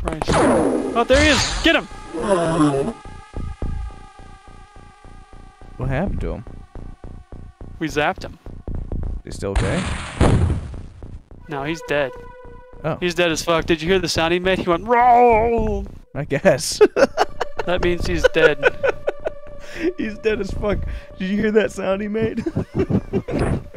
Christ. Oh, there he is! Get him! What happened to him? We zapped him. Is he still okay? No, he's dead. Oh. He's dead as fuck. Did you hear the sound he made? He went roll. I guess. That means he's dead. He's dead as fuck. Did you hear that sound he made?